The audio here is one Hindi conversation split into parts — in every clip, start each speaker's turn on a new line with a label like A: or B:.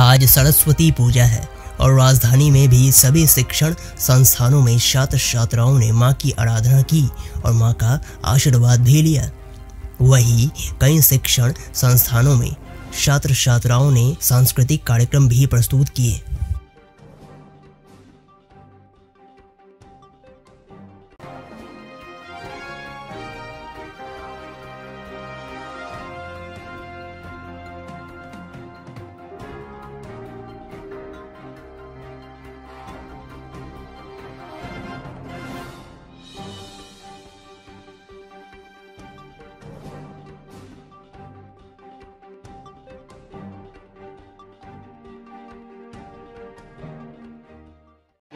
A: आज सरस्वती पूजा है और राजधानी में भी सभी शिक्षण संस्थानों में छात्र छात्राओं ने माँ की आराधना की और माँ का आशीर्वाद भी लिया। वहीं कई शिक्षण संस्थानों में छात्र छात्राओं ने सांस्कृतिक कार्यक्रम भी प्रस्तुत किए।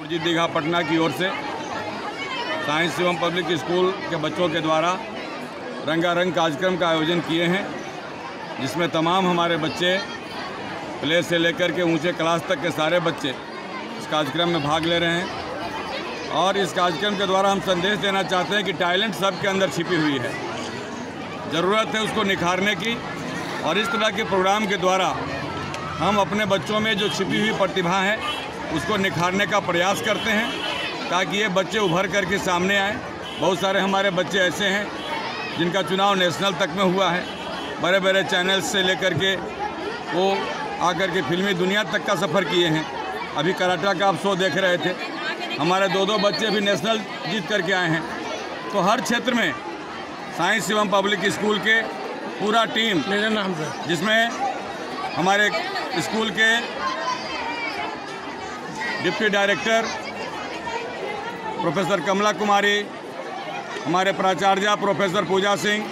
B: गुरजीत दीघा पटना की ओर से। साइंस एवं पब्लिक स्कूल के बच्चों के द्वारा रंगारंग कार्यक्रम का आयोजन किए हैं, जिसमें तमाम हमारे बच्चे प्ले से लेकर के ऊँचे क्लास तक के सारे बच्चे इस कार्यक्रम में भाग ले रहे हैं। और इस कार्यक्रम के द्वारा हम संदेश देना चाहते हैं कि टैलेंट सबके अंदर छिपी हुई है। ज़रूरत है उसको निखारने की और इस तरह के प्रोग्राम के द्वारा हम अपने बच्चों में जो छिपी हुई प्रतिभा है उसको निखारने का प्रयास करते हैं ताकि ये बच्चे उभर कर के सामने आए। बहुत सारे हमारे बच्चे ऐसे हैं जिनका चुनाव नेशनल तक में हुआ है। बड़े बड़े चैनल्स से लेकर के वो आकर के फिल्मी दुनिया तक का सफ़र किए हैं। अभी कराटा का आप शो देख रहे थे। हमारे दो दो बच्चे भी नेशनल जीत करके आए हैं। तो हर क्षेत्र में साइंस एवं पब्लिक स्कूल के पूरा टीम
C: मेरा नाम
B: जिसमें हमारे स्कूल के deputy director professor Kamla Kumari, हमारे प्राचार्य प्रोफेसर पूजा सिंह,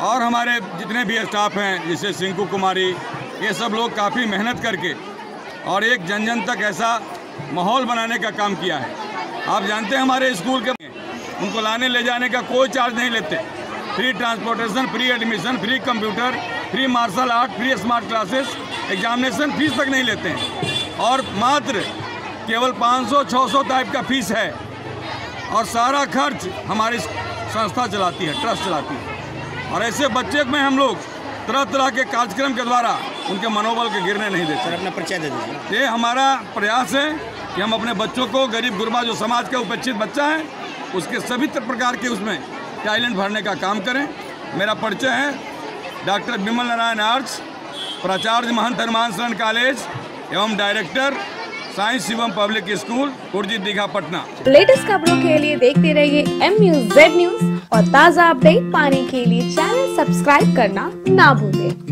B: और हमारे जितने भी स्टाफ हैं, जैसे सिंकू कुमारी, ये सब लोग काफ़ी मेहनत करके और एक जन जन तक ऐसा माहौल बनाने का काम किया है। आप जानते हैं हमारे स्कूल के उनको लाने ले जाने का कोई चार्ज नहीं लेते। Free transportation, free admission, free computer, free martial art, free smart classes, examination fees तक नहीं लेते हैं। और मात्र केवल 500-600 टाइप का फ़ीस है। और सारा खर्च हमारी संस्था चलाती है ट्रस्ट चलाती है। और ऐसे बच्चे में हम लोग तरह तरह के कार्यक्रम के द्वारा उनके मनोबल के गिरने नहीं देते।
C: अपना परिचय दे दीजिए।
B: ये हमारा प्रयास है कि हम अपने बच्चों को गरीब गुरबा जो समाज का उपेक्षित बच्चा है उसके सभी प्रकार के उसमें टैलेंट भरने का काम करें। मेरा परिचय है डॉक्टर विमल नारायण आर्ट्स प्राचार्य महंत हनुमान शरण कॉलेज एवं director science Shivam public school Kurji Digha, Patna.
D: Latest खबरों के लिए देखते रहिए एम न्यूज़ जेड न्यूज़ और ताज़ा अपडेट पाने के लिए चैनल सब्सक्राइब करना ना भूलें।